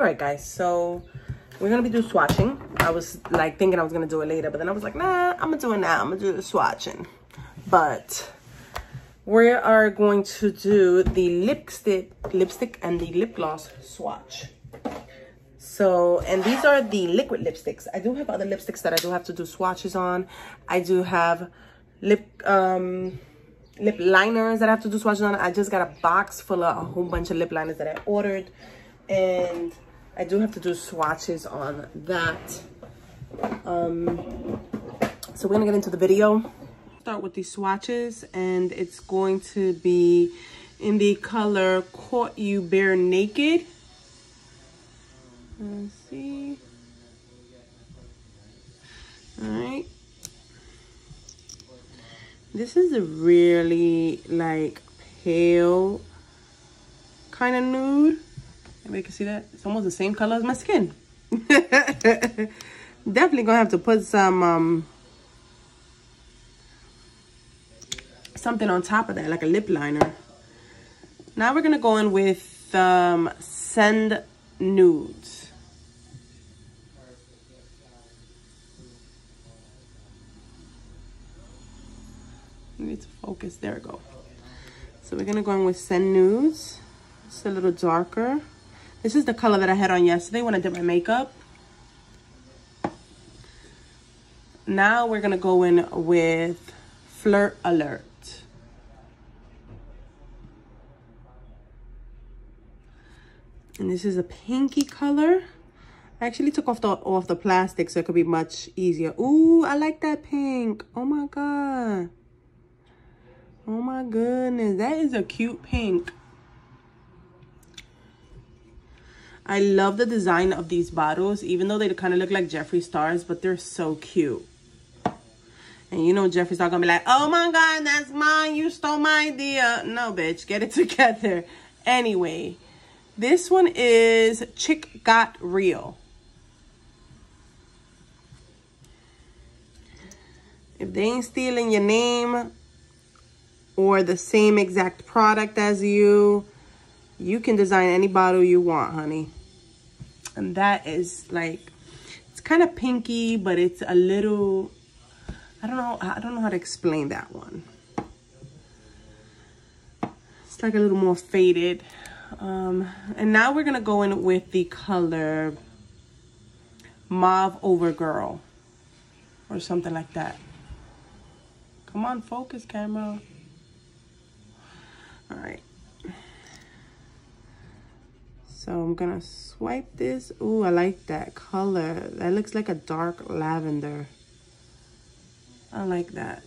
All right, guys, so we're gonna be doing swatching. I was like thinking I was gonna do it later, but then I was like, nah, I'm gonna do it now. I'm gonna do the swatching. But we are going to do the lipstick, lipstick and the lip gloss swatch. So, and these are the liquid lipsticks. I do have other lipsticks that I do have to do swatches on. I do have lip, um, lip liners that I have to do swatches on. I just got a box full of a whole bunch of lip liners that I ordered. And I do have to do swatches on that. Um, so we're gonna get into the video. Start with these swatches and it's going to be in the color Caught You Bare Naked. Let's see. All right. This is a really like pale kind of nude. Everybody can see that? It's almost the same color as my skin. Definitely gonna have to put some um something on top of that, like a lip liner. Now we're gonna go in with um Send Nudes. need to focus. There we go. So we're gonna go in with Send Nudes. It's a little darker. This is the color that I had on yesterday when I did my makeup. Now we're gonna go in with Flirt Alert. And this is a pinky color. I actually took off the off the plastic so it could be much easier. Ooh, I like that pink. Oh my god. Oh my goodness, that is a cute pink. I love the design of these bottles, even though they kind of look like Jeffree Stars, but they're so cute. And you know Jeffree's not gonna be like, oh my God, that's mine, you stole my idea. No, bitch, get it together. Anyway, this one is Chick Got Real. If they ain't stealing your name or the same exact product as you, you can design any bottle you want, honey. And that is like, it's kind of pinky, but it's a little, I don't know, I don't know how to explain that one. It's like a little more faded. Um, and now we're gonna go in with the color Mauve Over Girl or something like that. Come on, focus camera. All right. So I'm gonna swipe this. Ooh, I like that color. That looks like a dark lavender. I like that.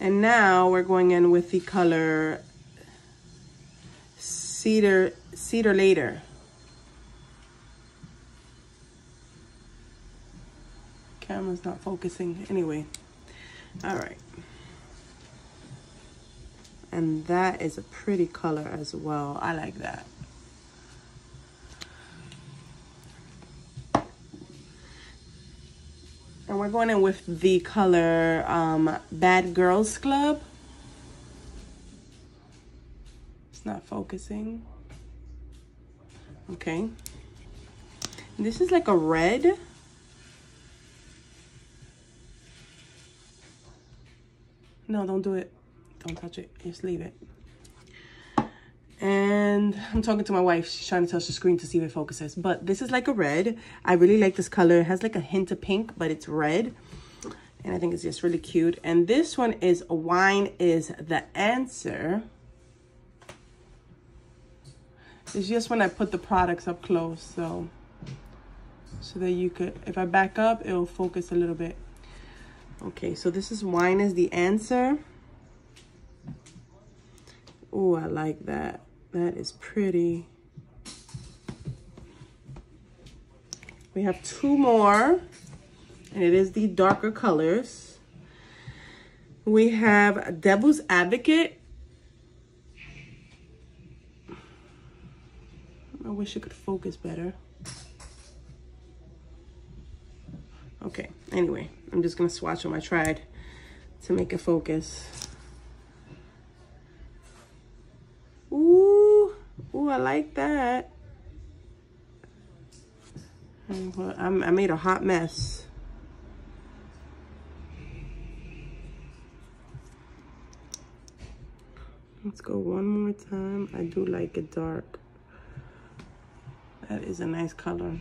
And now we're going in with the color Cedar, Cedar Later. Camera's not focusing. Anyway, all right. And that is a pretty color as well. I like that. And we're going in with the color um, Bad Girls Club. It's not focusing. Okay. This is like a red. No, don't do it. Don't touch it. Just leave it. And I'm talking to my wife. She's trying to touch the screen to see if it focuses. But this is like a red. I really like this color. It has like a hint of pink, but it's red. And I think it's just really cute. And this one is Wine is the Answer. It's just when I put the products up close. So, so that you could, if I back up, it'll focus a little bit. Okay, so this is Wine is the Answer. Oh, I like that. That is pretty. We have two more, and it is the darker colors. We have Devil's Advocate. I wish it could focus better. Okay, anyway, I'm just gonna swatch them. I tried to make it focus. I like that. I made a hot mess. Let's go one more time. I do like it dark. That is a nice color.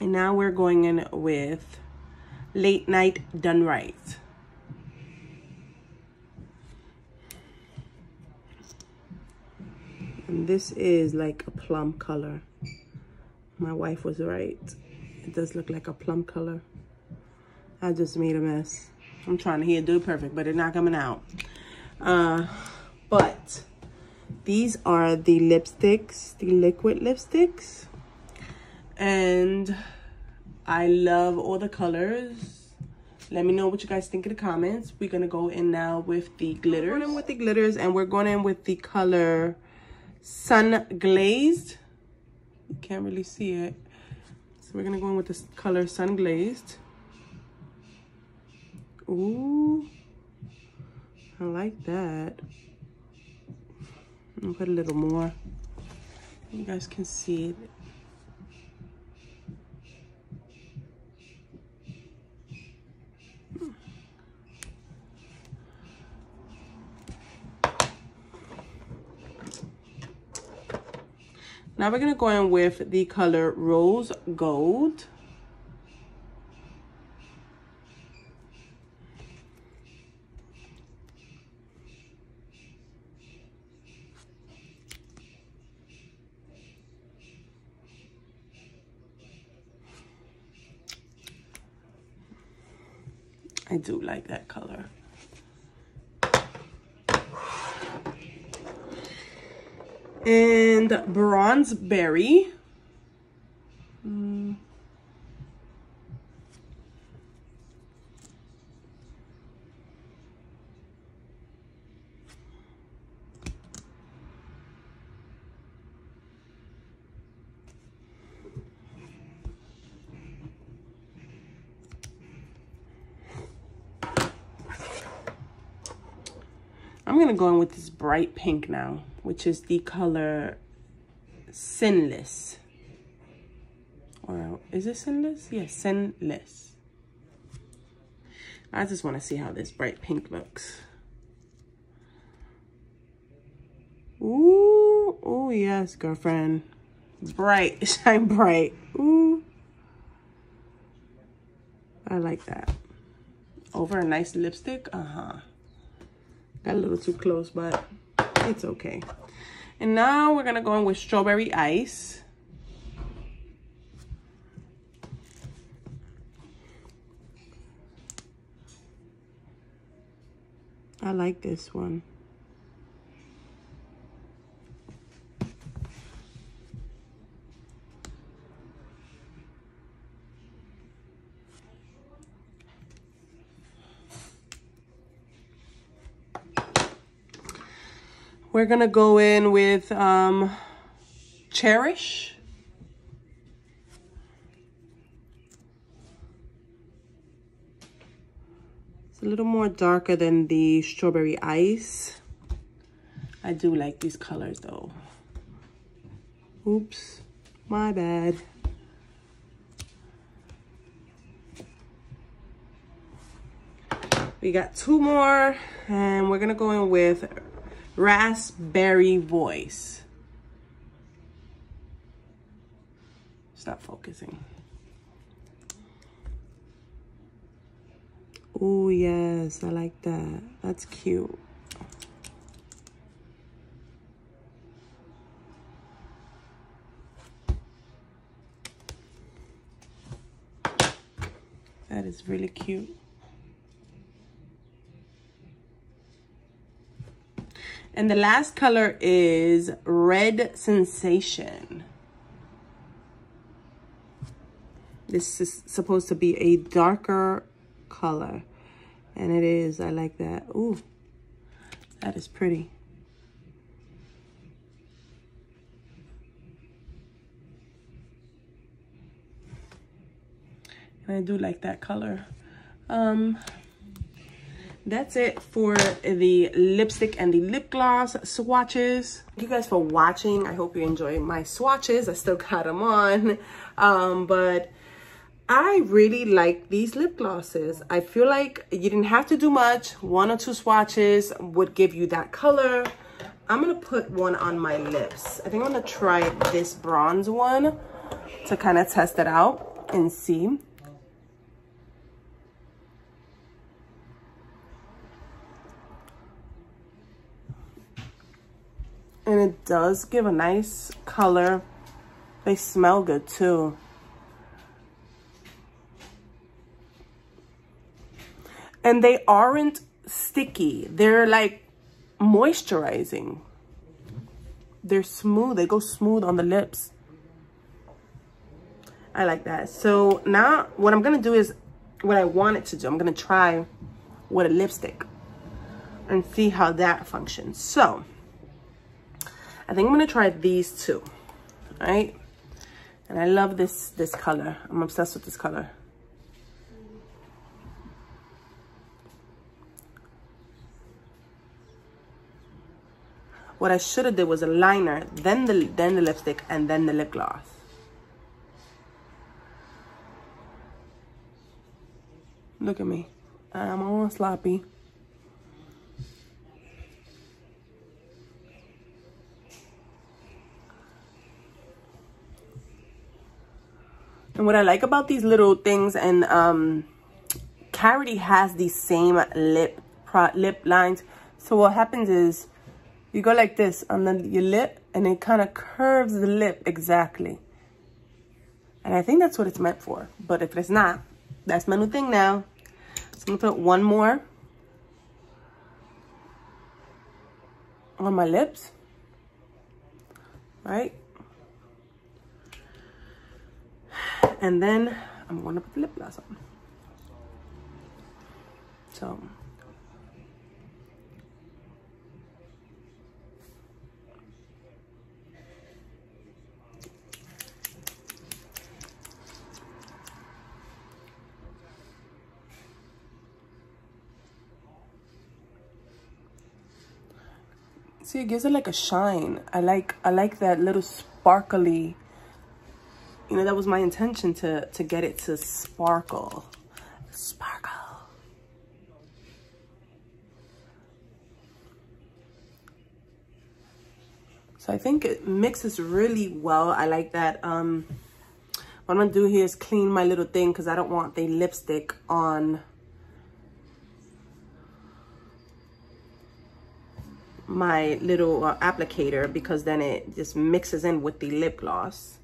And now we're going in with Late Night Done Right. And this is like a plum color. My wife was right. It does look like a plum color. I just made a mess. I'm trying to here do it perfect, but it's not coming out. Uh, but these are the lipsticks, the liquid lipsticks. And I love all the colors. Let me know what you guys think in the comments. We're going to go in now with the glitters. We're going in with the glitters and we're going in with the color Sun Glazed. You can't really see it. So we're going to go in with this color Sun Glazed. Ooh, I like that. I'll put a little more. You guys can see it. Now we're gonna go in with the color Rose Gold. I do like that color. And Bronze Berry. I'm going to go in with this bright pink now, which is the color Sinless. Or is it Sinless? Yes, Sinless. I just want to see how this bright pink looks. Ooh, oh yes, girlfriend. Bright, shine bright. Ooh. I like that. Over a nice lipstick, uh-huh. Got a little too close, but it's okay. And now we're gonna go in with strawberry ice. I like this one. We're gonna go in with um, Cherish. It's a little more darker than the Strawberry Ice. I do like these colors though. Oops, my bad. We got two more and we're gonna go in with raspberry voice. Stop focusing. Oh, yes, I like that. That's cute. That is really cute. And the last color is Red Sensation. This is supposed to be a darker color. And it is. I like that. Ooh, that is pretty. And I do like that color. Um, that's it for the lipstick and the lip gloss swatches. Thank you guys for watching. I hope you enjoy my swatches. I still got them on. Um, but I really like these lip glosses. I feel like you didn't have to do much. One or two swatches would give you that color. I'm gonna put one on my lips. I think I'm gonna try this bronze one to kind of test it out and see. And it does give a nice color. They smell good too. And they aren't sticky. They're like moisturizing. They're smooth. They go smooth on the lips. I like that. So now what I'm going to do is what I wanted to do. I'm going to try with a lipstick and see how that functions. So I think I'm gonna try these two, right? And I love this, this color. I'm obsessed with this color. What I should have did was a liner, then the, then the lipstick, and then the lip gloss. Look at me. I'm all sloppy. And what I like about these little things, and um, Carity has the same lip lip lines. So what happens is you go like this on the, your lip and it kind of curves the lip exactly. And I think that's what it's meant for. But if it's not, that's my new thing now. So I'm gonna put one more on my lips, right? And then I'm going to put the lip gloss on. So. See, it gives it like a shine. I like I like that little sparkly you know, that was my intention to, to get it to sparkle. Sparkle. So I think it mixes really well. I like that. Um, what I'm to do here is clean my little thing because I don't want the lipstick on my little uh, applicator because then it just mixes in with the lip gloss.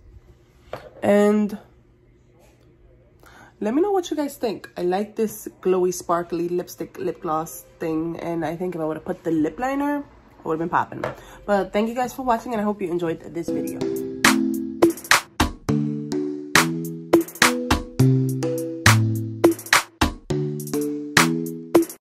And let me know what you guys think. I like this glowy, sparkly lipstick lip gloss thing. And I think if I would have put the lip liner, I would have been popping. But thank you guys for watching and I hope you enjoyed this video.